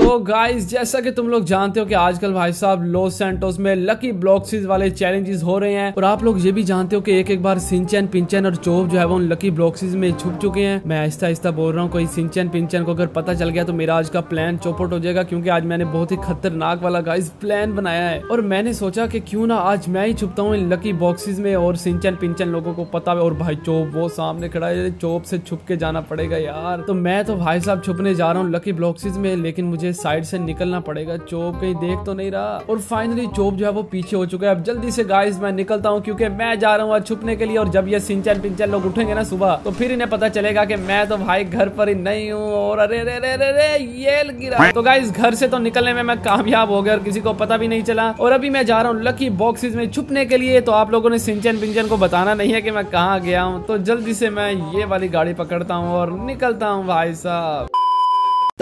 तो गाइस जैसा कि तुम लोग जानते हो कि आजकल भाई साहब लॉस सेंटोस में लकी ब्लॉक्सिस वाले चैलेंजेस हो रहे हैं। और आप लोग ये भी जानते हो कि एक एक बार सिंचन पिंचन और चोप जो है वो उन लकी ब्लॉक्सिस में छुप चुके हैं। मैं आहिस्ता आहिस्ता बोल रहा हूँ, कोई सिंचन पिंचन को अगर पता चल गया तो मेरा आज का प्लान चौपट हो जाएगा, क्योंकि आज मैंने बहुत ही खतरनाक वाला गाइस प्लान बनाया है। और मैंने सोचा की क्यों ना आज मैं ही छुपता हूँ इन लकी बॉक्सेस में और सिंचन पिंचन लोगों को पता और भाई चोप वो सामने खड़ा है चोप से छुप के जाना पड़ेगा यार। तो मैं तो भाई साहब छुपने जा रहा हूँ लकी ब्लॉक्सिस में, लेकिन मुझे साइड से निकलना पड़ेगा। चोप कहीं देख तो नहीं रहा। और फाइनली चोप जो है वो पीछे हो चुका है। अब जल्दी से गाइस मैं निकलता हूँ क्योंकि मैं जा रहा हूँ छुपने के लिए और जब ये सिंचन पिंचन लोग उठेंगे ना सुबह तो फिर इन्हें पता चलेगा कि मैं तो भाई घर पर ही नहीं हूँ और अरे रे रे रे रे ये गिरा। तो गाइस घर से तो निकलने में मैं कामयाब हो गया और किसी को पता भी नहीं चला। और अभी मैं जा रहा हूँ लकी बॉक्सेस में छुपने के लिए तो आप लोगों ने सिंचन पिंचन को बताना नहीं है कि मैं कहाँ गया हूँ। तो जल्दी से मैं ये वाली गाड़ी पकड़ता हूँ और निकलता हूँ भाई साहब।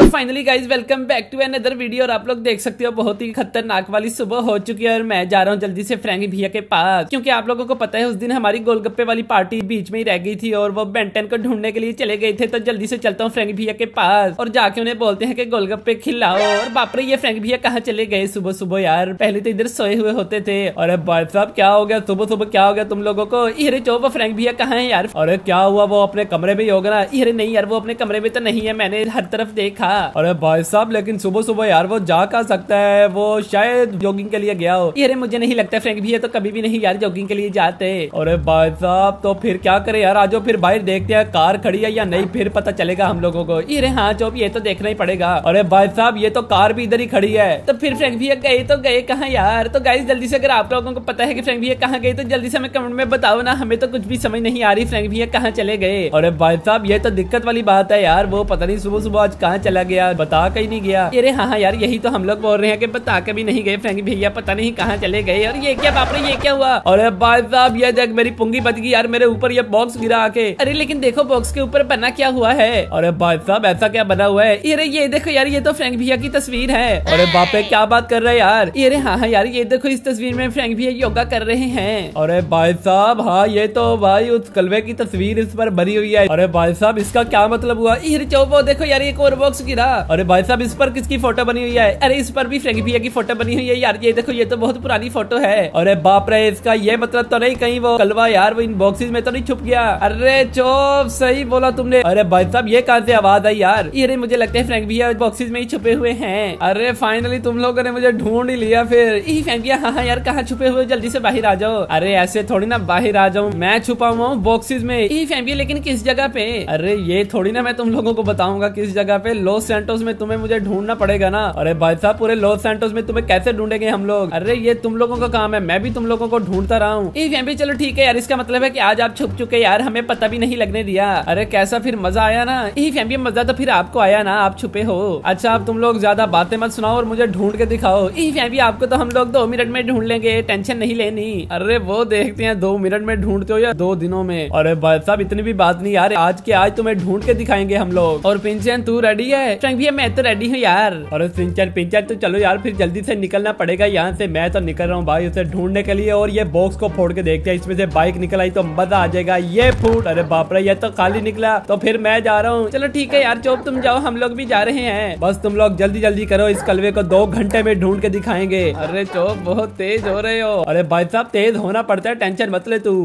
Finally guys welcome back to another video और आप लोग देख सकते हो, बहुत ही खतरनाक वाली सुबह हो चुकी है और मैं जा रहा हूँ जल्दी से फ्रेंकी भैया के पास। क्योंकि आप लोगों को पता है, उस दिन हमारी गोलगप्पे वाली पार्टी बीच में ही रह गई थी और वो बेंटन को ढूँढने के लिए चले गए थे तो जल्दी से चलता हूँ फ्रेंकी भैया के पास। और जाके उन्हें बोलते हैं कि, गोलगप्पे खिलाओ। और बापरे, ये फ्रेंकी भैया कहाँ चले गए सुबह सुबह, यार? पहले तो इधर सोए हुए होते थे। और भाई साहब, क्या हो गया? सुबह सुबह क्या हो गया तुम लोगों को? इरे चो वो फ्रेंक भैया कहाँ है, यार? और क्या हुआ? वो अपने कमरे में ही होगा ना। इरे नहीं, यार, वो अपने कमरे में तो नहीं है। मैंने हर तरफ़ देखा। और भाई साहब लेकिन सुबह सुबह यार वो जा का सकता है? वो शायद जॉगिंग के लिए गया हो। अरे मुझे नहीं लगता फ्रेंक भी है तो कभी भी नहीं यार जॉगिंग के लिए जाते। अरे भाई साहब तो फिर क्या करे यार? आज फिर बाहर देखते हैं कार खड़ी है या नहीं फिर पता चलेगा हम लोगों को। अरे हाँ चौप ये तो देखना ही पड़ेगा। अरे भाई साहब ये तो कार भी इधर ही खड़ी है। तो फिर फ्रेंक भैया गए तो गए कहाँ यार? तो गाइस जल्दी से अगर आप लोगों को पता है कि फ्रेंक भैया कहाँ गए तो जल्दी से हमें कमेंट में बताओ ना। हमें तो कुछ भी समझ नहीं आ रही फ्रेंक भैया कहाँ चले गए। अरे भाई साहब ये तो दिक्कत वाली बात है यार। वो पता नहीं सुबह सुबह आज कहाँ चला गया, बता कहीं नहीं गया। अरे हाँ हाँ यार, यही तो हम लोग बोल रहे हैं कि बता के भी नहीं गए फ्रेंकी भैया पता नहीं कहाँ चले गए। और ये क्या बाप रे, ये क्या हुआ? अरे भाई साहब, ये देख, मेरी पुंगी बच गई यार, मेरे ऊपर ये बॉक्स गिरा आके। अरे लेकिन देखो बॉक्स के ऊपर बना क्या हुआ है? अरे भाई साहब, ऐसा क्या बना हुआ है? अरे ये देखो यार, ये तो फ्रेंक भैया की तस्वीर है। अरे बापे क्या बात कर रहे हैं यार? अरे हाँ हाँ यार, ये देखो इस तस्वीर में फ्रेंक भैया योगा कर रहे हैं। अरे भाई साहब हाँ ये तो भाई उस कलवे की तस्वीर इस पर बनी हुई है। अरे भाई साहब, इसका क्या मतलब हुआ? चौपो देखो यार, एक और बॉक्स गिरा अरे भाई साहब, इस पर किसकी फ़ोटो बनी हुई है? अरे इस पर भी फ्रेंकी भैया की फ़ोटो बनी हुई है यार। ये देखो, ये तो बहुत पुरानी फ़ोटो है। अरे बाप रे, इसका ये मतलब तो नहीं कहीं वो कलवा यार, वो इन बॉक्सेस में तो नहीं छुप गया। अरे चोप, सही बोला तुमने। अरे भाई साहब, ये कहाँ से आवाज़ आई यार? अरे मुझे लगता है फ्रेंक भैया बॉक्सेस में ही छुपे हुए हैं। अरे फाइनली तुम लोगों ने मुझे ढूंढ ही लिया फिर। ई, फ्रेंक भैया हाँ हाँ यार, कहाँ छुपे हुए जल्दी से बाहर आ जाओ। अरे ऐसे थोड़ी ना बाहर आ जाऊँ। मैं छुपा हुआ हूँ बॉक्सेस में। ई, फ्रेंक भैया, लेकिन किस जगह पे? अरे ये थोड़ी ना मैं तुम लोगों को बताऊँगा किस जगह पे। लॉस सेंटोस में तुम्हें मुझे ढूंढना पड़ेगा ना? अरे भाई साहब, पूरे लॉस सेंटोस में तुम्हें कैसे ढूंढेंगे हम लोग? अरे ये तुम लोगों का काम है, मैं भी तुम लोगों को ढूंढता रहा हूँ। भी चलो ठीक है यार, इसका मतलब है की आज आप छुप चुके यार, हमें पता भी नहीं लगने दिया। अरे कैसा फिर मज़ा आया ना? ई फैमिली मज़ा तो फिर आपको आया ना, आप छुपे हो। अच्छा आप तुम लोग ज़्यादा बातें मत सुनाओ और मुझे ढूंढ के दिखाओ। ई फैमिली आपको तो हम लोग दो मिनट में ढूंढ लेंगे, टेंशन नहीं लेनी। अरे वो देखते हैं, दो मिनट में ढूंढते हो या दो दिनों में? अरे भाई साहब, इतनी भी बात नहीं यार, आज के आज तुम्हें ढूंढ के दिखाएँगे हम लोग। और पिंचन, तू रेडी है? भैया मैं तो रेडी हूँ यार। अरे पिंचन पिंचन तो चलो यार फिर जल्दी से निकलना पड़ेगा यहाँ से। मैं तो निकल रहा हूँ भाई उसे ढूँढने के लिए और ये बॉक्स को फोड़ के देखते हैं। इसमें से बाइक निकल आई तो मज़ा आ जाएगा। ये फूट अरे बाप रे ये तो खाली निकला। तो फिर मैं जा रहा हूँ। चलो ठीक है यार चौप तुम जाओ हम लोग भी जा रहे हैं। बस तुम लोग जल्दी जल्दी करो इस कलवे को दो घंटे में ढूंढ के दिखाएँगे। अरे चौप बहुत तेज हो रहे हो। अरे भाई साहब तेज होना पड़ता है टेंशन मत ले तू।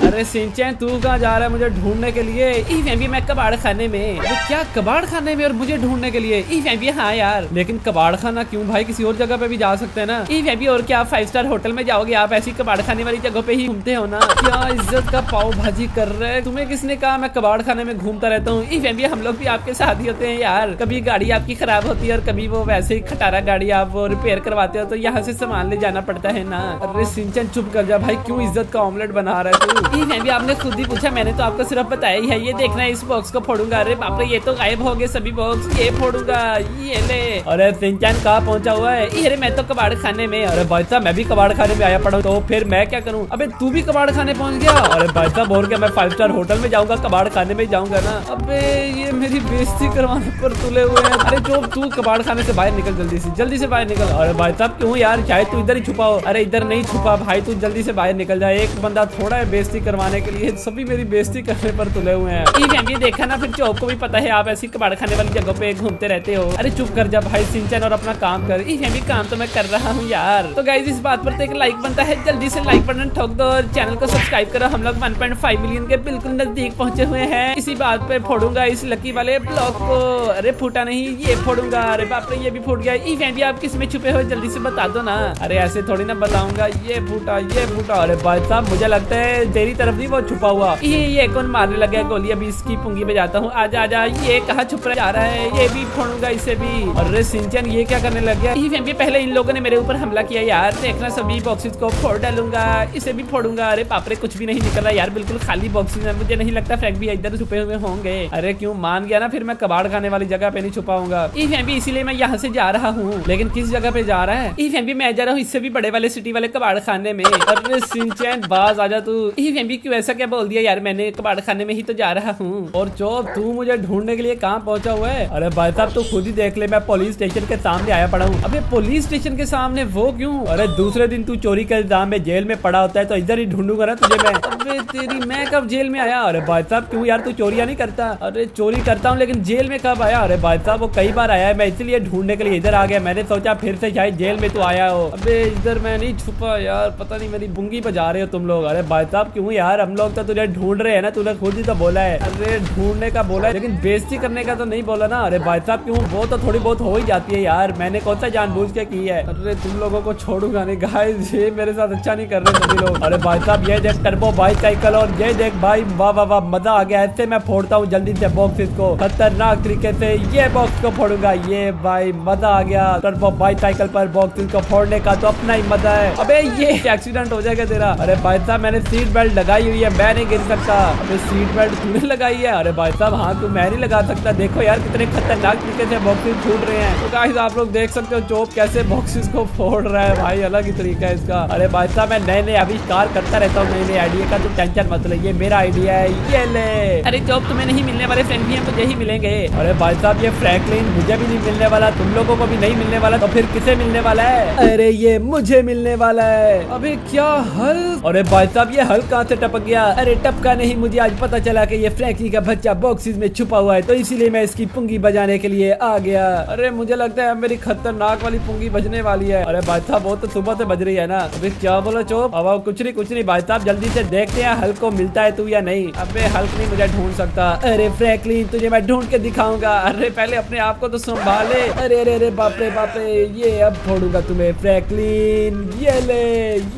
अरे सिंचन, तू कहाँ जा रहा है मुझे ढूँढने के लिए? ई मैं कबाड़ खाने में अरे क्या कबाड़ खाने में और मुझे ढूँढने के लिए? ई हाँ यार। लेकिन कबाड़ खाना क्यों भाई? किसी और जगह पे भी जा सकते हैं ना। ई और क्या? फाइव स्टार होटल में जाओगे आप? ऐसी कबाड़ खाने वाली जगह पे ही घूमते हो ना? क्या इज़्ज़त का पाव भाजी कर रहे तुम्हें किसने कहा? मैं कबाड़ खाने में घूमता रहता हूँ। ई हम लोग भी आपके साथ ही होते हैं यार। कभी गाड़ी आपकी खराब होती है और कभी वो वैसे ही खटारा गाड़ी आप वो रिपेयर करवाते हो तो यहाँ से सामान ले जाना पड़ता है ना। अरे सिंचन, चुप कर जा भाई। क्यों इज़्ज़त का ऑमलेट बना रहा तू? ई फैमी आपने खुद ही पूछा मैंने तो आपको सिर्फ़ बताया ही है ये देखना है इस बॉक्स को फोड़ूँगा। अरे बाप रे ये तो गायब हो गए सभी बॉक्स ये फोड़ूँगा ये ले। अरे सिंचन कहाँ पहुँचा हुआ है? अरे मैं तो कबाड़ खाने में। अरे भाई साहब मैं भी कबाड़ खाने में आया पड़ा तो फिर मैं क्या करूँ? अबे तू भी कबाड़ खाने पहुँच गया। अरे भाई साहब और क्या मैं फाइव स्टार होटल में जाऊँगा कबाड़ खाने में जाऊँगा ना? अबे ये मेरी बेइज्जती करवाने पर तुले हुए हैं। अरे जो तू कबाड़ खाने से बाहर निकल जल्दी से जल्दी से बाहर निकल। अरे भाई साहब क्यों यार? शायद तू इधर ही छुपा हो अरे इधर नहीं छुपा भाई तू जल्दी से बाहर निकल जाए एक बंदा थोड़ा है बेइज्जती बेइज्जती करवाने के लिए सभी मेरी बेइज्जती करने पर तुले हुए हैं। ये देखा ना फिर चौक को भी पता है, आप ऐसी कबाड़ खाने वाली जगह पे घूमते रहते हो। अरे चुप कर जा भाई, सिंचन और अपना काम कर। भी काम तो मैं कर रहा हूँ यार। तो गाइज़ इस बात पर तो एक लाइक बनता है, जल्दी से लाइक बटन ठोक दो और चैनल को सब्सक्राइब करो। हम लोग 1.5 मिलियन के बिल्कुल नज़दीक पहुँचे हुए हैं। इसी बात पे फोड़ूँगा इस लकी वाले ब्लॉक को। अरे फूटा नहीं, ये फोड़ूँगा। अरे बाप रे, ये भी फूट गया। इवेंट भी आप किसमें छुपे हो, जल्दी से बता दो ना। अरे ऐसे थोड़ी ना बताऊँगा, ये फूटा ये फूटा। अरे भाई साहब, मुझे लगता है तेरी तरफ़ नहीं, वो छुपा हुआ। ये ये कौन मारने लग गया? गोली अभी इसकी पुंगी में जाता हूँ। आजा आजा, ये कहा छुप रहा जा रहा है? ये भी फोड़ूँगा इसे भी। अरे सिंचन, ये क्या करने लग गया? भी पहले इन लोगों ने मेरे ऊपर हमला किया यार। देखना, सभी बॉक्सेस को फोड़ डालूँगा। इसे भी फोड़ूँगा। अरे पापरे कुछ भी नहीं निकल रहा यार, बिल्कुल खाली बॉक्सेस है। मुझे नहीं लगता फ्रैंक भी इधर छुपे हुए होंगे। अरे क्यों, मान गया ना, फिर मैं कबाड़ खाने वाली जगह पे नहीं छुपाऊँगा। भी इसीलिए मैं यहाँ से जा रहा हूँ। लेकिन किस जगह पे जा रहा है? भी मैं जा रहा हूँ, इससे भी बड़े वाले सिटी वाले कबाड़ खाने में। अरे सिंचैन, बाज, आजा तू। भी क्यों ऐसा क्या बोल दिया यार, मैंने कबाड़ खाने में ही तो जा रहा हूँ। और चौप, तू मुझे ढूँढने के लिए कहाँ पहुँचा हुआ है? अरे भाई साहब, तू खुद ही देख ले, मैं पुलिस स्टेशन के सामने आया पड़ा हूँ। अबे पुलिस स्टेशन के सामने वो क्यों? अरे दूसरे दिन तू चोरी के इल्ज़ाम में जेल में पड़ा होता है तो इधर ही ढूंढूँगा ना तुझे मैं। अबे तेरी, मैं कब जेल में आया? अरे भाई साहब, क्यों यार, तू चोरिया नहीं करता? अरे चोरी करता हूँ, लेकिन जेल में कब आया? अरे भाई साहब, वो कई बार आया है, मैं इसलिए ढूँढने के लिए इधर आ गया। मैंने सोचा फिर से शायद जेल में तू आया हो। अबे इधर मैं नहीं छुपा यार, पता नहीं मेरी बुंगी बजा रहे हो तुम लोग। अरे भाई साहब क्यों यार? हम लोग तो तुझे ढूंढ रहे हैं ना, तूने खुद ही तो बोला है। अरे, ढूँढने का बोला है, लेकिन बेइज्जती करने का तो नहीं बोला ना। अरे, भाई साहब, क्यों? वो तो थोड़ी बहुत हो ही जाती है यार। मैंने कौन सा जानबूझ के की है? अरे, तुम लोगों को छोड़ूँगा नहीं गाइस ये मेरे साथ अच्छा नहीं कर रहे सभी लोग। अरे, भाई साहब, ये देख टर्बो बाइसाइकिल और ये देख भाई, वाह वाह वाह, मज़ा आ गया। ऐसे मैं फोड़ता हूँ जल्दी से बॉक्स इसको खतरनाक तरीके से ये बॉक्स को फोड़ूँगा। ये भाई, मज़ा आ गया। टर्बो बाइसाइकिल पर बॉक्स को फोड़ने का तो अपना ही मज़ा है। अबे, ये एक्सीडेंट हो जाएगा तेरा। अरे, भाई साहब, मैंने सीट बेल्ट लगाई हुई है मैं नहीं गिर सकता। अबे सीट बेल्ट तूने लगाई है? अरे भाई साहब हाँ तू मैं नहीं लगा सकता। देखो यार कितने खतरनाक तरीके से बॉक्सेस फूट रहे हैं। तो गाइस आप लोग देख सकते हो चोप कैसे बॉक्सेस को फोड़ रहा है। भाई अलग ही तरीका है इसका। अरे भाई साहब मैं नए नए आविष्कार करता रहता हूँ नए नए आइडिया का तो टेंशन मत ले। ये मेरा आइडिया है ये ले। अरे जॉब तुम्हें नहीं मिलने वाले फ्रेंड भी हैं मुझे ही मिलेंगे। अरे भाई साहब ये फ्रैंकलिन मुझे भी नहीं मिलने वाला तुम लोगों को भी नहीं मिलने वाला तो फिर किसे मिलने वाला है? अरे ये मुझे मिलने वाला है। अबे क्या हल? अरे भाई साहब ये हल कहाँ से टपक गया। अरे टपका नहीं मुझे आज पता चला कि ये फ्रैंकली का बच्चा बॉक्सिस में छुपा हुआ है तो इसीलिए मैं इसकी पुंगी बजाने के लिए आ गया। अरे मुझे लगता है मेरी खतरनाक वाली पुंगी बजने वाली है। अरे भाई साहब वो तो सुबह से बज रही है ना। अभी क्या बोलो चोप? अब कुछ नहीं कुछ नहीं भाई साहब जल्दी से देखते हैं हल्क को मिलता है तू या नहीं। अबे हल्क नहीं मुझे ढूंढ सकता। अरे फ्रैंकलिन तुझे मैं ढूंढ के दिखाऊँगा। अरे पहले अपने आप को तो संभाले। अरे अरे अरे बाप रे बाप रे ये अब छोड़ूँगा तुम्हें फ्रैंकलिन ये ले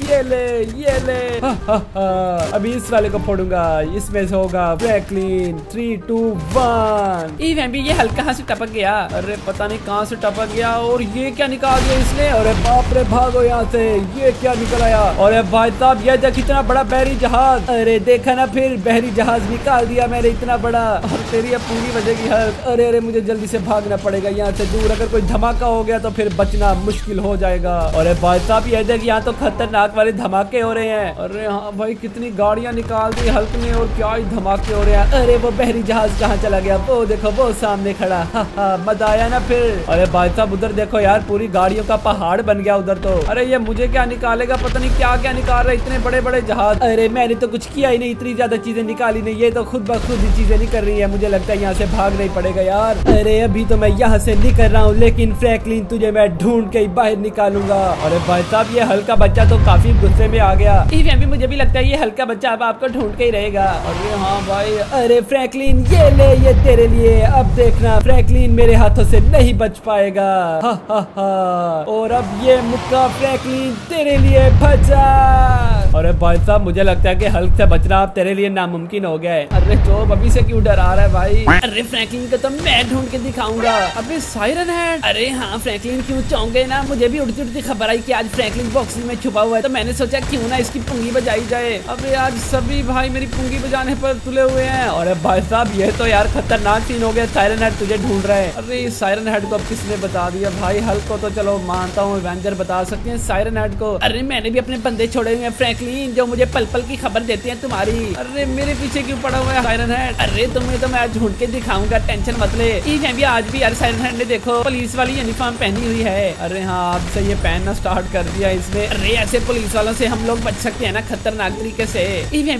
ये ले ये ले। हा, हा, हा। अभी इस वाले को फोड़ूँगा। इसमें से होगा फ्रैंकलिन थ्री टू वन भी ये हल्का कहाँ से टपक गया। अरे पता नहीं कहाँ से टपक गया और ये क्या निकाल दिया इसने? अरे बाप रे भागो यहाँ से। ये क्या निकल आया? और भाई साहब ये देख इतना बड़ा बहरी जहाज़। अरे देखा ना फिर बहरी जहाज़ निकाल दिया मैंने इतना बड़ा। और तेरी अब पूरी वजह की हर अरे अरे मुझे जल्दी से भागना पड़ेगा यहाँ से दूर। अगर कोई धमाका हो गया तो फिर बचना मुश्किल हो जाएगा। और भाई साहब ये देख यहाँ तो खतरनाक वाले धमाके हो रहे हैं। अरे हाँ भाई कितनी गाड़ियाँ निकाल दी, हल्क में, और क्या ही धमाके हो रहे हैं। अरे, वो बहरी जहाज़ कहाँ चला गया? वो देखो, वो सामने खड़ा। हा हा मज़ा आया ना फिर। अरे भाई साहब, उधर देखो यार, पूरी गाड़ियों का पहाड़ बन गया उधर तो। अरे, ये मुझे क्या निकालेगा? पता नहीं क्या क्या निकाल रहा है इतने बड़े बड़े जहाज़। अरे, मैंने तो कुछ किया ही नहीं, इतनी ज़्यादा चीज़ें निकाली नहीं। ये तो खुद ब खुद ही चीज़ें नहीं कर रही है। मुझे लगता है यहाँ से भाग नहीं पड़ेगा यार। अरे, अभी तो मैं यहाँ से निकल रहा हूँ, लेकिन फ्रैंकलिन, तुझे मैं ढूंढ के बाहर निकालूँगा। अरे भाई साहब, ये हल्का बच्चा तो काफ़ी गुस्से में आ गया। भी मुझे भी लगता है ये हल्का बच्चा अब आपको ढूंढ के ही रहेगा। अरे हाँ भाई, अरे फ्रैंकलिन ये ले, ये तेरे लिए। अब देखना फ्रैंकलिन मेरे हाथों से नहीं बच पाएगा। हा हा हा। और अब ये मुक्का फ्रैंकलिन तेरे लिए बचा। अरे भाई साहब, मुझे लगता है कि हल्क से बचना अब तेरे लिए नामुमकिन हो गया है। अरे तो अभी से क्यों डरा रहा है भाई? अरे फ्रैंकलिन को तो मैं ढूंढ के दिखाऊँगा। अभी साइरन है। अरे हाँ फ्रैंकलिन क्यों चौंक ना? मुझे भी उड़ती उड़ती खबर आई की आज फ्रैंकलिन बॉक्सिंग में छुपा हुआ है। तो मैंने सोचा क्यों ना इसकी पुंगी बजाई जाए। अबे आज सभी भाई मेरी पुंगी बजाने पर तुले हुए हैं। और भाई साहब, ये तो यार खतरनाक सीन हो गया। साइरन हेड तुझे ढूंढ रहे है। अरे साइरन हेड को अब किसने बता दिया? भाई हल्क को तो चलो मानता हूँ बता सकते हैं साइरन हेड को। अरे मैंने भी अपने बंदे छोड़े हुए हैं। फ्रैंकलिन जो मुझे पल पल की खबर देती है तुम्हारी। अरे, मेरे पीछे क्यों पड़ा हुआ है साइरन हेड अरे, तुम्हें तो मैं ढूंढ के दिखाऊँगा, टेंशन मत ले। भी आज भी यार साइरन हेड ने देखो, पुलिस वाली यूनिफॉर्म पहनी हुई है। अरे हाँ अब से ये पहनना स्टार्ट कर दिया इसने। अरे, ऐसे पुलिस वालों से हम लोग बच सकते हैं ना, खतरनाक तरीके से।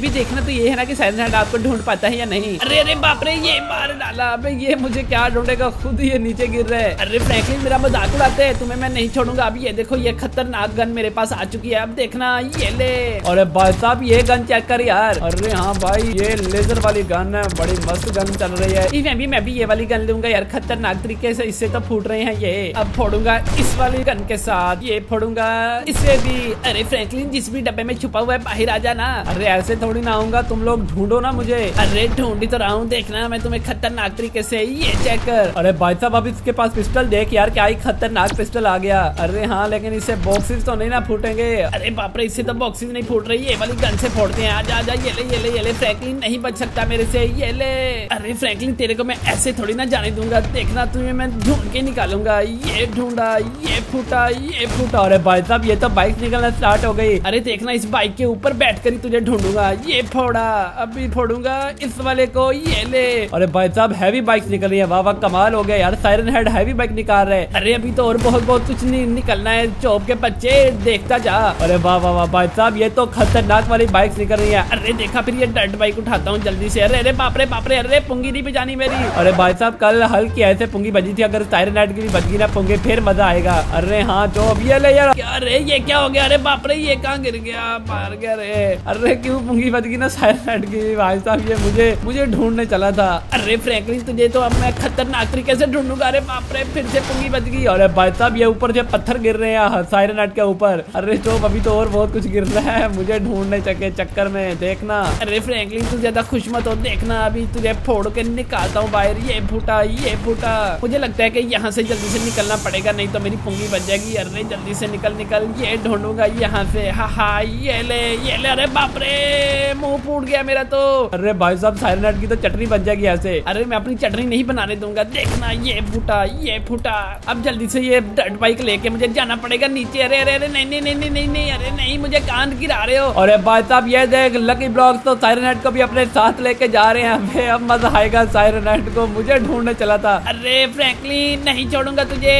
भी देखना तो ये है ना कि साइरन हेड आपको ढूंढ पाता है या नहीं। अरे अरे, बाप रे, ये मार डाला। अबे, ये मुझे क्या ढूंढेगा? खुद ये नीचे गिर रहे अरे फ्रैंकलिन मेरा मज़ाक उड़ाते हैं। तुम्हें मैं नहीं छोड़ूँगा। अब ये देखो, ये खतरनाक गन मेरे पास आ चुकी है। अब देखना, ये ले। अरे भाई साहब, ये गन चेक कर यार। अरे हाँ भाई, ये लेजर वाली गन है, बड़ी मस्त गन चल रही है। मैं भी मैं भी ये वाली गन लूँगा यार, खतरनाक तरीके से, इससे तो फूट रहे हैं ये। अब फोड़ूँगा इस वाली गन के साथ, ये फोड़ूँगा इससे भी। अरे फ्रैंकलिन जिस भी डब्बे में छुपा हुआ है, बाहर आ जाना। अरे ऐसे थोड़ी ना आऊँगा, तुम लोग ढूंढो ना मुझे। अरे ढूंढी तो रहा हूँ, देखना मैं तुम्हें खतरनाक तरीके से, ये चेक कर। अरे भाई साहब, अब इसके पास पिस्टल देख यार, क्या ही खतरनाक पिस्टल आ गया। अरे हाँ लेकिन इससे बॉक्सेस तो नहीं ना फूटेंगे। अरे बाप रे, इससे तो बॉक्सेस नहीं फूट रही ये वाली गन से फोड़ते हैं। आजा आजा ये ले ये ले ये ले। फ्रैंकलिन नहीं बच सकता मेरे से, ये ले। अरे फ्रैंकलिन तेरे को मैं ऐसे थोड़ी ना जाने दूँगा। देखना तुम्हें, मैं ढूंढ के निकालूँगा। ये ढूंढा, ये फूटा ये फूटा। अरे भाई साहब, ये तो बाइक निकलना स्टार्ट हो गई। अरे देखना, इस बाइक के ऊपर बैठ कर ही तुझे ढूंढूँगा। ये फोड़ा, अभी फोड़ूँगा इस वाले को, ये ले। अरे भाई साहब हैवी बाइक निकल रही है। वाह वाह, कमाल हो गया यार। साइरन हेड हैवी बाइक निकाल रहे अरे अभी तो और बहुत बहुत कुछ नहीं निकलना है। चौप के बच्चे, देखता जा। अरे वाह वाह वाह, भाई साहब, ये तो खतरनाक वाली बाइक निकल रही है। अरे देखा फिर ये डर्ट बाइक उठाता हूँ जल्दी से। अरे अरे बापरे बापरे अरे पुंगी नहीं बजानी मेरी। अरे भाई साहब, कल हल की ऐसे पुंगी बजी थी। अगर साइरन हेड की भी बज गई ना पुंगी, फिर मज़ा आएगा। अरे हाँ जो अब ले यार। अरे ये क्या हो गया? अरे बापरे ये कहाँ गिर गया? मार गया रे। अरे क्यों पुंगी बज गई ना साइरन हेड की भाई साहब, ये मुझे मुझे ढूँढने चला था। अरे फ्रैंकलिन तुझे तो अब मैं खतरनाक तरीके से ढूंढूँगा। अरे बाप रे, फिर से पुंगी बच गई। अरे भाई साहब, ये ऊपर से पत्थर गिर रहे हैं साइरन नेट के ऊपर। अरे तो अभी तो और बहुत कुछ गिर रहा है। मुझे ढूँढने चके चक्कर में, देखना। अरे फ्रैंकलिन तू ज़्यादा खुश मत हो, देखना अभी तुझे फोड़ के निकालता हूँ बाहर। ये फूटा ये फूटा। मुझे लगता है कि यहाँ से जल्दी से निकलना पड़ेगा, नहीं तो मेरी पुंगी बच जाएगी। अरे जल्दी से निकल निकल, ये ढूंढूँगा यहाँ से। हा हा, ये ले ये ले, अरे बाप रे, मुँह फूट गया मेरा तो। अरे भाई साहब साइरन नेट की तो चटनी बच जाएगी यहाँ से। अरे मैं अपनी चटनी नहीं बनाने दूँगा। देखना, ये फूटा ये फूटा। अब जल्दी से ये डर्ट बाइक लेके मुझे जाना पड़ेगा नीचे। अरे अरे अरे, नहीं नहीं नहीं नहीं नहीं, अरे नहीं, मुझे कांद गिरा रहे हो। अरे भाई साहब, ये देख लकी ब्लॉक तो साइरन को भी अपने साथ लेके जा रहे हैं। अबे अब मज़ा आएगा साइरन को। मुझे ढूँढने चला था। अरे फ्रैंकलिन नहीं छोड़ूँगा तुझे।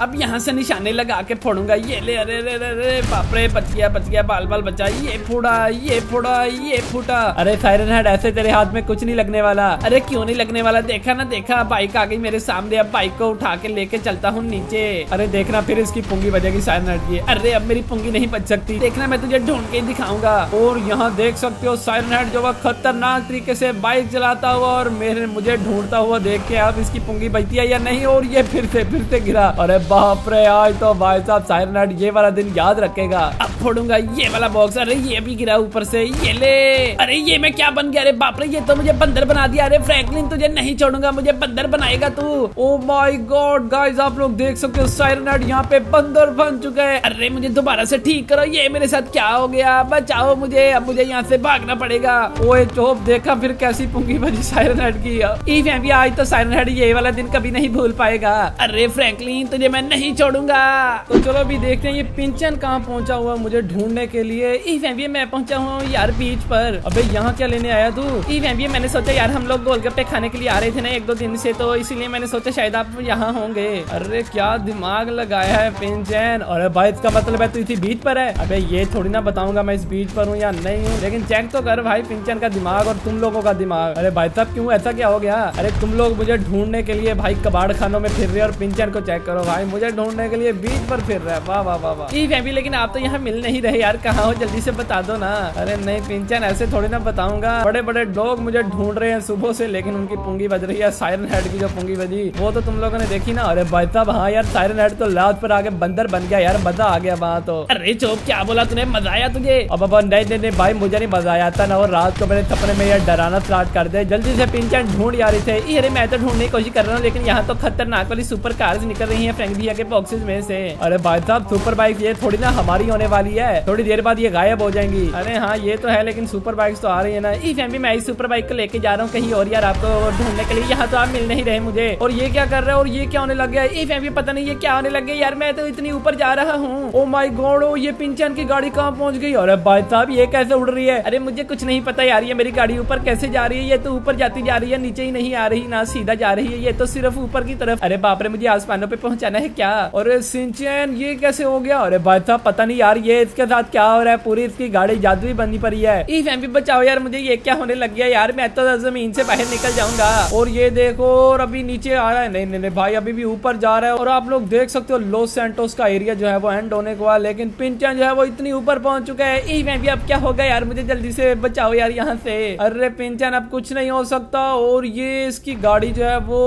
अब यहाँ से निशाने लगा के फोड़ूँगा। ये ले, अरे अरे अरे बापरे बच गया बच गया बाल बाल बचा। ये फोड़ा ये फोड़ा, ये फूटा। अरे साइरन हेड ऐसे तेरे हाथ में कुछ नहीं लगने वाला। अरे क्यों नहीं लगने वाला? देखा ना, देखा। बाइक आ गई मेरे सामने। अब बाइक को उठा के लेके चलता हूँ नीचे। अरे देखना, फिर इसकी पुंगी बजेगी साइड नेट की। अरे अब मेरी पुंगी नहीं बच सकती। देखना, मैं तुझे ढूंढ के दिखाऊँगा। और यहाँ देख सकते हो साइड नेट जो वह खतरनाक तरीके से बाइक चलाता हुआ और मेरे, मुझे ढूंढता हुआ देख के अब इसकी पुंगी बचती है या नहीं, और ये फिर से फिर से गिरा। अरे बाप रे, आज तो भाई साहब साइड नेट ये वाला दिन याद रखेगा। अब फोड़ूँगा ये वाला बॉक्स अरे ये भी गिरा ऊपर से, ये ले। अरे ये मैं क्या बन गया? अरे बाप रे, ये तो मुझे बंदर बना दिया। अरे फ्रैंकलिन तुझे नहीं छोड़ूँगा, मुझे बंदर बनाएगा तू। ओ माय गॉड गाइस आप लोग देख सकते हो साइरनेट यहाँ पे बंदर बन चुका है। अरे मुझे दोबारा से ठीक करो, ये मेरे साथ क्या हो गया, बचाओ मुझे, अब मुझे यहाँ से भागना पड़ेगा। ओए चोप देखा फिर कैसी पुंगी बजी साइरनेट की। ई भी आज तो साइरनेट ये वाला दिन कभी नहीं भूल पाएगा। अरे फ्रैंकलिन तुझे मैं नहीं छोड़ूँगा। तो चलो अभी देखते हैं ये पिंचन कहाँ पहुँचा हुआ मुझे ढूँढने के लिए। ई भी मैं पहुँचा हूँ यार बीच पर। अबे, यहाँ क्या लेने आया तू? ई भी मैंने सोचा यार हम लोग गोलगप्पे खाने के लिए आ रहे थे ना एक दो दिन से तो इसीलिए मैंने सोचा शायद आप यहाँ होंगे। अरे, क्या दिमाग लगाया है पिंचन अरे भाई, इसका मतलब है तू इसी बीच पर है? अबे, ये थोड़ी ना बताऊँगा मैं इस बीच पर हूँ या नहीं हूँ। लेकिन चेक तो कर भाई, पिंचन का दिमाग और तुम लोगों का दिमाग। अरे भाई साहब क्यों? ऐसा क्या हो गया? अरे तुम लोग मुझे ढूँढने के लिए भाई कबाड़ खानों में फिर रहे और पिंचन को चेक करो भाई। मुझे ढूँढने के लिए बीच पर फिर रहे। वाह वाह वाह ठीक है लेकिन आप तो यहाँ मिल नहीं रहे यार। कहाँ हो? जल्दी से बता दो ना। अरे नहीं, पिंचन ऐसे थोड़ी ना बताऊँगा। बड़े बड़े लोग मुझे ढूंढ रहे हैं सुबह से, लेकिन उनकी पुंगी बज रही है। साइरन हेड की जो पुंगी बजी, वो तो तुम लोगों ने देखी ना? अरे भाई साहब हाँ यार साइरन हेड तो लात पर आगे बंदर बन गया यार। मज़ा आ गया वहाँ तो। अरे चौक क्या बोला तूने? मज़ा आया तुझे अब अब नहीं नहीं नहीं भाई, मुझे नहीं मज़ा आया था ना, और रात को मेरे सपने में यार डराना स्टार्ट कर दे जल्दी से पिंचन ढूंढ रही थे अरे मैं तो ढूँढने की कोशिश कर रहा हूँ, लेकिन यहाँ तो खतरनाक वाली सुपर कार्स निकल रही है फ्रेंक भैया के बॉक्सेस में से। अरे भाई साहब सुपर बाइक ये थोड़ी ना हमारी होने वाली है। थोड़ी देर बाद ये गायब हो जाएँगी। अरे हाँ ये तो है, लेकिन सुपर बाइक तो आ रही है ना। ई फैमिली मैं इस सुपर बाइक को लेके जा रहा हूँ कहीं और यार आपको ढूँढने के लिए। यहाँ तो आप मिल नहीं रहे मुझे। और ये क्या कर रहे हैं? और ये क्या होने लग गया? ई फैमिली पता नहीं ये क्या होने लग गया। यार मैं तो इतनी ऊपर जा रहा हूँ। ओ माई गॉड ये पिंचन की गाड़ी कहाँ पहुँच गई अरे भाई साहब ये कैसे उड़ रही है? अरे मुझे कुछ नहीं पता यार, ये मेरी गाड़ी ऊपर कैसे जा रही है? ये तो ऊपर जाती जा रही है, नीचे ही नहीं आ रही, ना सीधा जा रही है, ये तो सिर्फ़ ऊपर की तरफ़। अरे बाप रे, मुझे आसमानों पे पहुंचाना है क्या? और सिंचन, ये कैसे हो गया? अरे भाई साहब पता नहीं यार, ये इसके साथ क्या हो रहा है? पूरी इसकी गाड़ी जादुई बनी पड़ी है। ई फैम बचाओ यार, मुझे ये क्या होने लग गया यार? मैं तो ज़मीन से बाहर निकल जाऊँगा। और ये देखो, और अभी नीचे आ रहा है। नहीं नहीं भाई, अभी भी ऊपर जा रहा है। और आप लोग देख सकते हो, लॉस सेंटोस का एरिया जो है वो एंड होने को लेकिन पिंचन जो है वो इतनी ऊपर पहुँच चुका है। ई फैम भी अब क्या होगा यार? मुझे जल्दी से बचाओ यार यहाँ से। अरे, पिंचन, अब कुछ नहीं हो सकता। और ये इसकी गाड़ी जो है, वो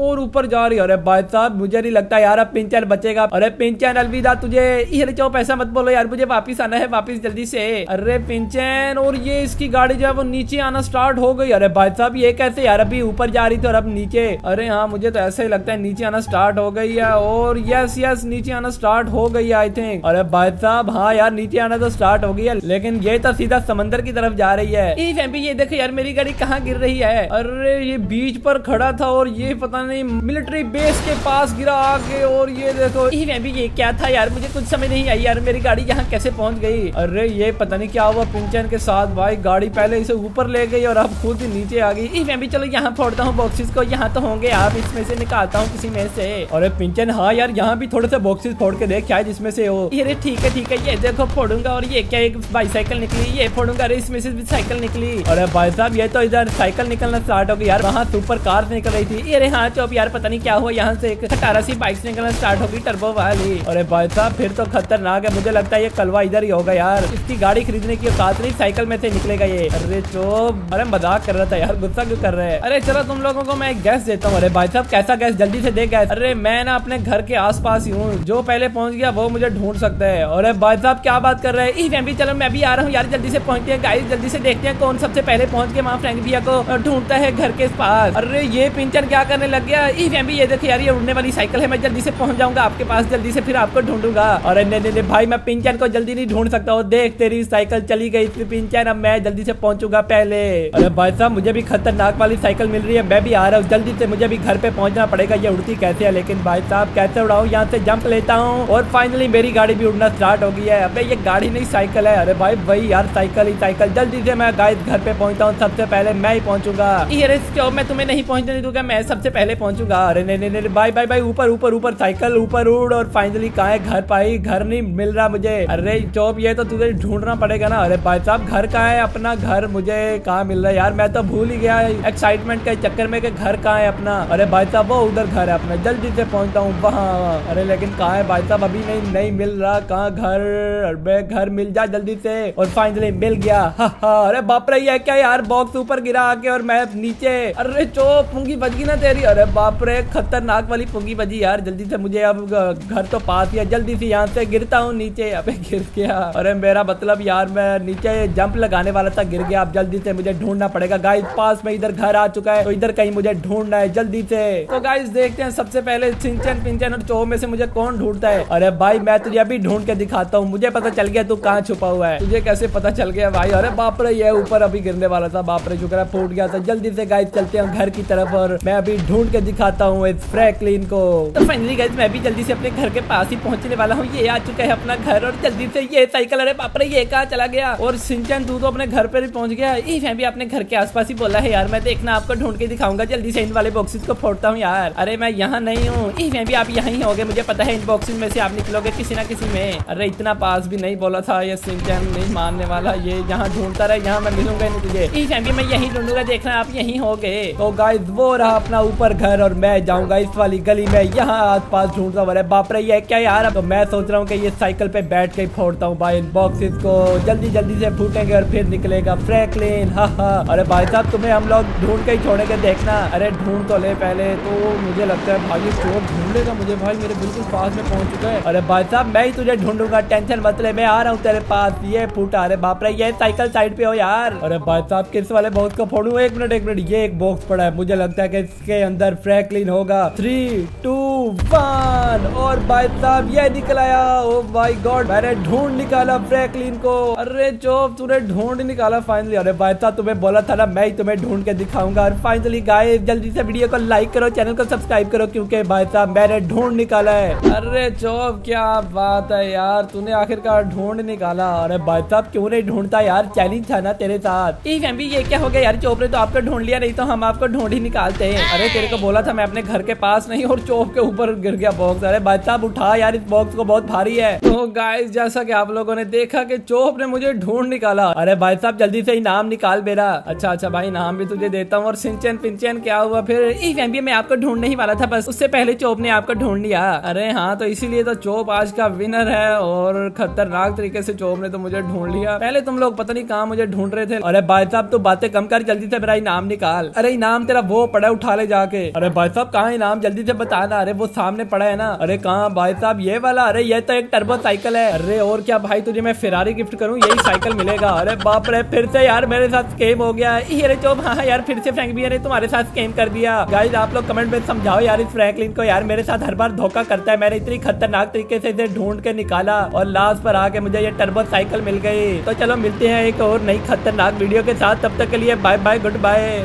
और ऊपर जा रही है। अरे, भाई साहब, मुझे नहीं लगता यार अब पिंचन बचेगा। अरे, पिंचन, अलविदा, तुझे ये चो पैसा मत बोलो यार। मुझे वापिस आना है, वापिस जल्दी से। अरे, पिंचन, और ये इसकी गाड़ी जो है, वो नीचे आना स्टार्ट हो गई। अरे, भाई साहब, ये कैसे यार? अभी ऊपर जा रही थी और अब नीचे। अरे हाँ मुझे तो ऐसा ही लगता है, नीचे आना स्टार्ट हो गई है। और यस यस नीचे आना स्टार्ट हो गई आई थिंक अरे, भाई साहब हाँ यार, नीचे आना तो स्टार्ट हो गई है, लेकिन ये तो सीधा समंदर की तरफ़ जा रही है। ये देखो यार, मेरी गाड़ी कहाँ गिर रही है? अरे, ये बीच पर खड़ा था और ये पता नहीं मिलिट्री बेस के पास गिरा आगे और ये देखो। ये क्या था यार? मुझे कुछ समझ नहीं आई यार, मेरी गाड़ी यहाँ कैसे पहुँच गई? अरे, ये पता नहीं क्या हुआ पिंचन के साथ, भाई, गाड़ी पहले इसे ऊपर ले गई और अब खुद ही नीचे आ गई। मैं भी चलो यहाँ फोड़ता हूँ बॉक्सेस को, यहाँ तो होंगे, आप इसमें से निकालता हूँ किसी में से। अरे पिंचन हाँ यार, यहाँ भी थोड़े से बॉक्सेस फोड़ के देख, क्या है जिसमें से हो? अरे, ठीक है ठीक है, ये देखो, फोड़ूँगा और ये क्या एक बाईसाइकिल निकली? ये फोड़ूँगा अरे इसमें से भी साइकिल निकली। अरे भाई साहब, ये तो इधर साइकिल निकलना स्टार्ट हो गई यार। वहाँ सुपर कार निकल रही थी। अरे हाँ चौप यार, पता नहीं क्या हुआ। यहाँ से एक खटारा सी बाइक निकलना स्टार्ट होगी टर्बो वाली। अरे भाई साहब, फिर तो खतरनाक है। मुझे लगता है ये कलवा इधर ही होगा यार। इसकी गाड़ी खरीदने की औकात नहीं साइकिल में से निकलेगा ये। अरे चोप, अरे मज़ाक कर रहा था यार, गुस्सा क्यों कर रहे हैं? अरे चलो तुम लोगों को मैं एक गैस देता हूँ। अरे भाई साहब, कैसा गैस जल्दी से दे गैस अरे मैं ना अपने घर के आस पास ही हूँ। जो पहले पहुँच गया, वो मुझे ढूंढ सकता है। अरे भाई साहब, क्या बात कर रहे हैं? भी चलो मैं भी आ रहा हूँ। यार, जल्दी से पहुँचते हैं गाइस जल्दी से देखते हैं कौन सबसे पहले पहुँच के वहाँ फ्रेंक भैया को ढूंढता है घर के पास। अरे, ये पिंचर क्या करने लग गया? ई भी ये देखो यार, ये उड़ने वाली साइकिल है। मैं जल्दी से पहुँच जाऊँगा आपके पास, जल्दी से फिर आपको ढूंढूँगा। और भाई, मैं पिंचन को जल्दी नहीं ढूंढ सकता हूँ। देख, तेरी साइकिल चली गई पिंचन अब मैं जल्दी से पहुंचूँगा पहले। अरे, भाई साहब, मुझे भी खतरनाक वाली साइकिल मिल रही है। मैं भी आ रहा हूँ। जल्दी से मुझे भी घर पे पहुँचना पड़ेगा। ये उड़ती कैसे है? लेकिन भाई साहब, कैसे उड़ाऊ? यहाँ से जंप लेता हूँ और फाइनली मेरी गाड़ी भी उड़ना स्टार्ट हो गई है। अब, ये गाड़ी नहीं साइकिल है। अरे भाई, वही यार, साइकिल ही साइकिल। जल्दी से मैं गाइस घर पे पहुँचता हूँ, सबसे पहले मैं ही पहुंचूँगा। मैं तुम्हें नहीं पहुँचने दूँगा, मैं सबसे पहले पहुंचूँगा। अरे नहीं नहीं बाय बाय बाय ऊपर ऊपर ऊपर, साइकिल, ऊपर उड़ और फाइनली कहा है? घर पाई घर नहीं मिल रहा मुझे। अरे चौप ये तो तुझे ढूंढना पड़ेगा ना। अरे भाई साहब, घर कहाँ है अपना? घर मुझे कहाँ मिल रहा है यार? मैं तो भूल ही गया एक्साइटमेंट के चक्कर में घर कहाँ है अपना। अरे भाई साहब, वो उधर घर है अपना। जल्दी से पहुँचता हूँ वहाँ। अरे लेकिन कहा है भाई साहब? अभी नहीं नहीं मिल रहा। कहा घर? अरे घर मिल जा जल्दी से। और फाइनली मिल गया। अरे बाप रे, ये क्या यार? बॉक्स ऊपर गिरा आके और मैं नीचे। अरे चो पुंगी बज गई ना तेरी। अरे बाप रे, खतरनाक वाली पुंगी बजी यार। जल्दी से मुझे अब घर तो पास ही है। जल्दी से यहाँ से गिरता हूँ नीचे। अबे गिर गया। अरे मेरा मतलब यार, मैं नीचे जंप लगाने वाला था। गिर गया। अब जल्दी से मुझे ढूंढना पड़ेगा। गाइस पास में इधर घर आ चुका है। तो इधर कहीं मुझे ढूंढना है जल्दी से। तो गाइस देखते हैं सबसे पहले सिंचन, पिंचन और चो में से मुझे कौन ढूंढता है। अरे भाई, मैं तुझे अभी ढूंढ के दिखाता हूँ। मुझे पता चल गया तू कहाँ छुपा हुआ है? तुझे कैसे पता चल गया भाई? अरे बाप रे, ये ऊपर अभी गिरने वाला था, बाप रे शुक्र फूट गया था। जल्दी से गाइस चलते हैं घर की तरफ़ और मैं अभी ढूंढ के दिखाता हूँ इस फ्रैकलिन को। तो फाइनली गाइस मैं भी जल्दी से अपने घर के पास ही पहुँचने वाला हूँ। ये आ चुका है अपना घर और जल्दी से ये साइकिल अरे बाप रे, ये कहा चला गया? और सिंचन तू तो अपने घर पर ही पहुँच गया। ये भी अपने घर के आसपास ही बोला है यार, मैं देखना आपको ढूंढ के दिखाऊँगा। जल्दी से इन वाले बॉक्सेस को फोड़ता हूँ यार। अरे मैं यहाँ नहीं हूँ। ये भी आप यहाँ ही हो मुझे पता है इन बॉक्सेस में से आप निकलोगे किसी ना किसी में। अरे इतना पास भी नहीं बोला था ये सिंचन नहीं मानने वाला ये यहाँ ढूंढता रहा यहाँ मैं मिलूँगा नहीं तुझे। इस मैं यही ढूंढूँगा देखना आप यही हो गए तो गाइस वो रहा अपना ऊपर घर और मैं जाऊँगा इस वाली गली में यहाँ आस पास ढूंढता हूँ बाप रे ये क्या यार तो मैं सोच रहा हूँ कि ये साइकिल पे बैठ के फोड़ता हूँ भाई इन बॉक्सेस को। जल्दी जल्दी से फूटेंगे और फिर निकलेगा फ्रैकलिन हा हा। अरे भाई साहब तुम्हें हम लोग ढूंढ के ही छोड़ेंगे देखना। अरे ढूंढ तो ले पहले तो मुझे लगता है भाई चोर ढूंढ लेगा मुझे। भाई मेरे बिल्कुल पास में पहुँच चुका है। अरे भाई साहब मैं ही तुझे ढूंढूँगा टेंशन मत ले मैं आ रहा हूँ तेरे पास ये फूटा अरे बाप रे, ये साइकिल साइड पे हो यार। अरे भाई साहब, किस वाले बॉक्स को फोड़ू? एक मिनट एक मिनट, ये एक बॉक्स पड़ा है। मुझे लगता है कि इसके अंदर फ्रैकलिन होगा। Three two one. और भाई साहब, ये निकल आया ओ भाई गॉड, मैंने ढूंढ निकाला फ्रैंकलिन को। अरे चोप, तूने ढूंढ निकाला फाइनली अरे भाई साहब, तुम्हें बोला था ना, मैं ही तुम्हें ढूंढ के दिखाऊँगा। और फाइनली गाय जल्दी से वीडियो को लाइक करो चैनल को सब्सक्राइब करो, क्योंकि भाई साहब, मैंने ढूंढ निकाला है। अरे चोप, क्या बात है यार, तूने आखिरकार ढूंढ निकाला। अरे भाई साहब, क्यों नहीं ढूंढता यार चैलेंज था ना तेरे साथ। ई फैमिली ये क्या हो गया यार, चोप ने तो आपको ढूंढ लिया, नहीं तो हम आपको ढूंढ ही निकालते हैं। अरे तेरे को बोला था मैं अपने घर के पास नहीं, और चौप के ऊपर गिर गया बॉक्स अरे भाई साहब, उठा यार, इस बॉक्स को बहुत भारी है। तो गाइस जैसा कि आप लोगों ने देखा कि चोप ने मुझे ढूंढ निकाला। अरे भाई साहब, जल्दी से इनाम निकाल मेरा। अच्छा अच्छा भाई इनाम भी तुझे देता हूँ। और सिंचन, पिंचन, क्या हुआ? फिर ई फैमिली मैं आपको ढूँढने ही वाला था बस। उससे पहले चोप ने आपको ढूंढ लिया। अरे हाँ तो इसीलिए तो चोप आज का विनर है। और खतरनाक तरीके से चोप ने तो मुझे ढूंढ लिया। पहले तुम लोग पता नहीं कहाँ मुझे ढूंढ रहे थे। अरे भाई साहब तो बातें कम कर, जल्दी से मेरा इनाम निकाल। अरे इनाम तेरा वो पड़ा उठा ले जाके। अरे भाई साहब, कहाँ इनाम? जल्दी से बताना अरे वो सामने पड़ा है ना। अरे कहाँ भाई साहब? ये वाला, अरे ये तो एक टर्बो साइकिल है। अरे और क्या भाई तुझे मैं फिरारी गिफ्ट करूँ? यही साइकिल मिलेगा। अरे बाप रे, फिर से यार मेरे साथ स्केम हो गया। अरे चो हाँ यार, फिर से फ्रैंक भी ने तुम्हारे साथ स्केम कर दिया। गाइज़ आप लोग कमेंट में समझाओ यार इस फ्रैंकलिन को। यार मेरे साथ हर बार धोखा करता है। मैंने इतनी खतरनाक तरीके से इसे ढूंढ के निकाला और लास्ट पर आके मुझे ये टर्बो साइकिल मिल गई। तो चलो मिलते हैं एक और नई खतरनाक वीडियो के साथ। तब तक के लिए बाय बाय गुड बाय